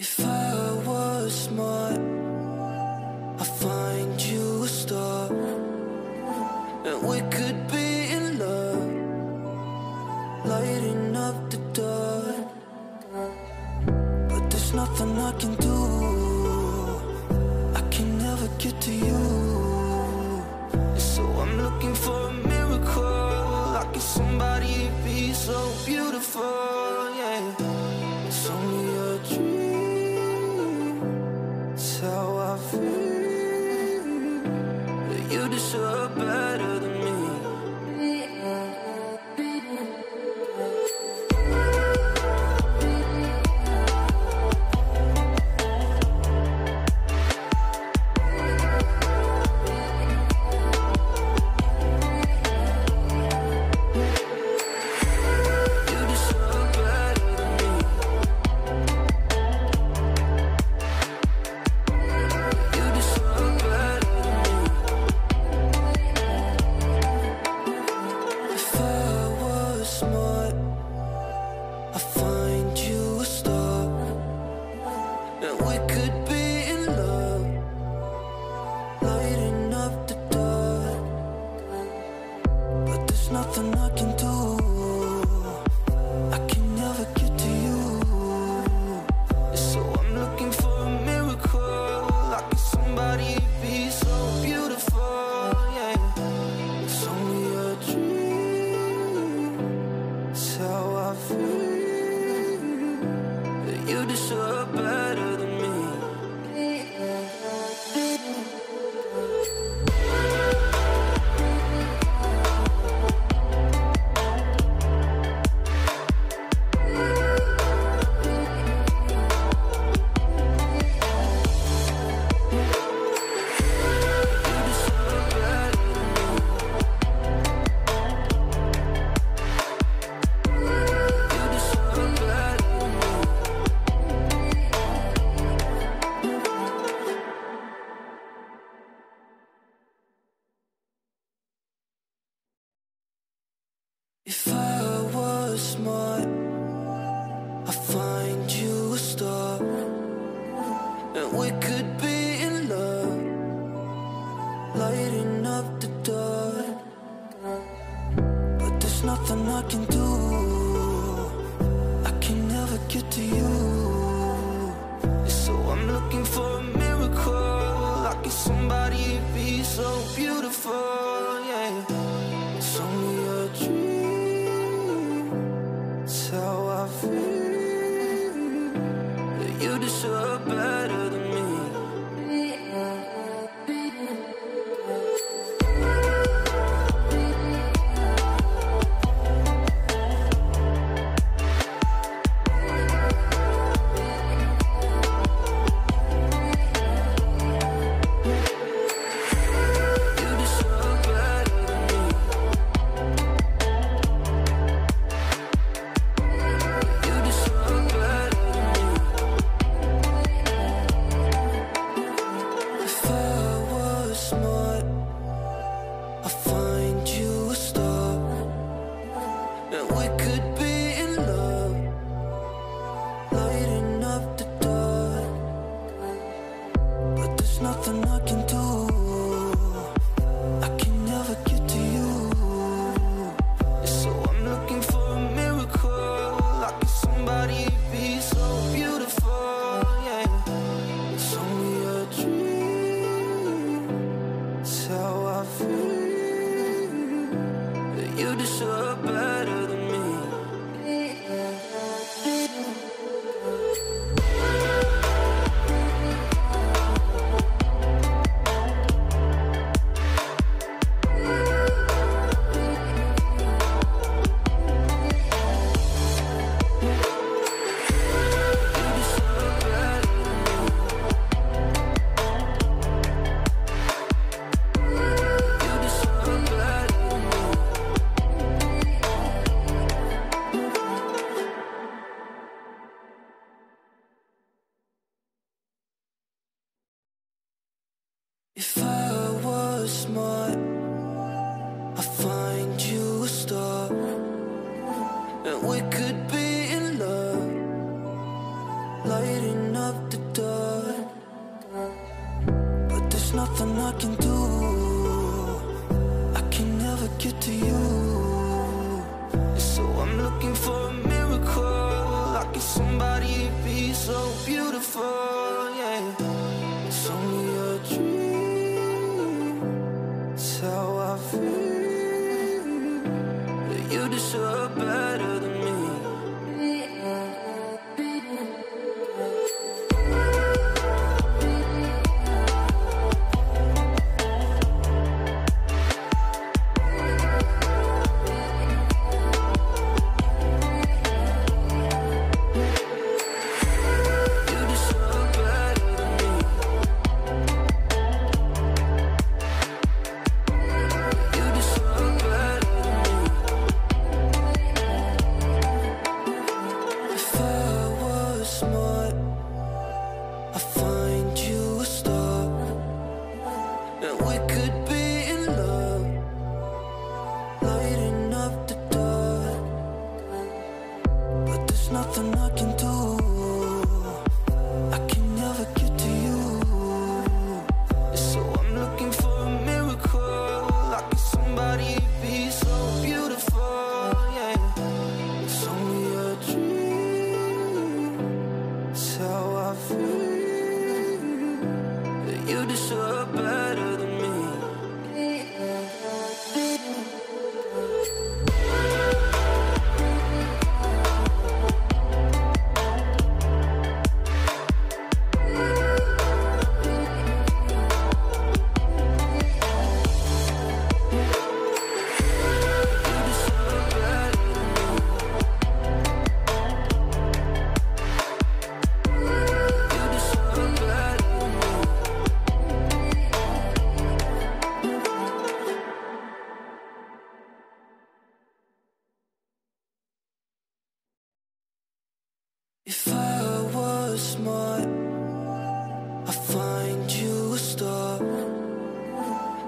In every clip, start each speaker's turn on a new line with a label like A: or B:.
A: If I Nothing I can do. I can never get to you. So I'm looking for a miracle. Like somebody be so beautiful, yeah. It's only a dream. How I feel. You deserve better. so beautiful. could be in love, lighting up the dark. But there's nothing I can do. I can never get to you. So I'm looking for a miracle. Like if somebody be so beautiful, yeah. So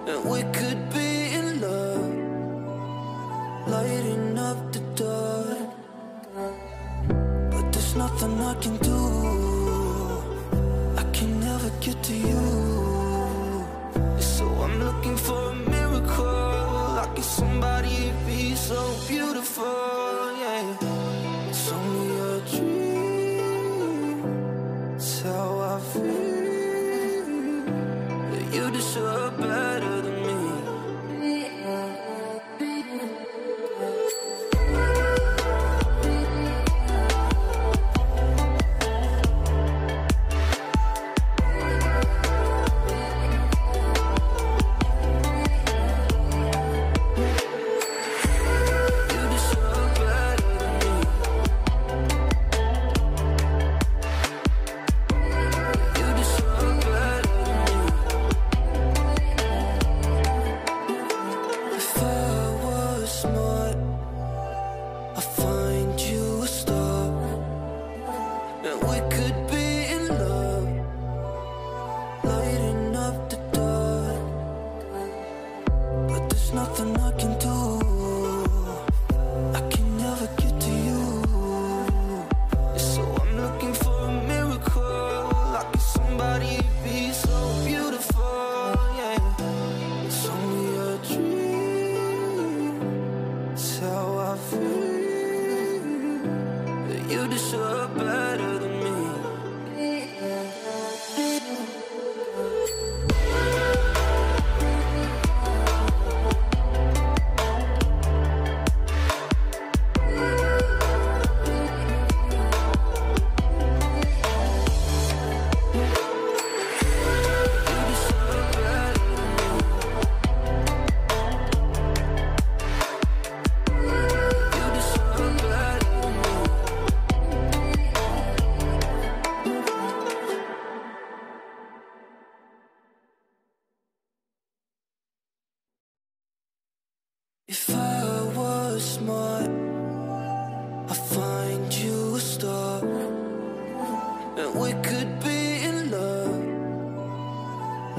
A: and we could be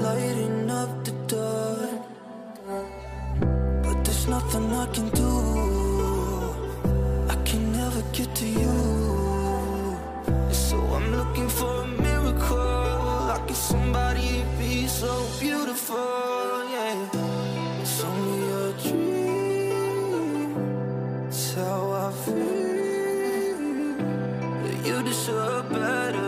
A: lighting up the dark, But there's nothing I can do. I can never get to you. So I'm looking for a miracle. Like if somebody to be so beautiful, yeah. It's only a dream. It's how I feel. You deserve better.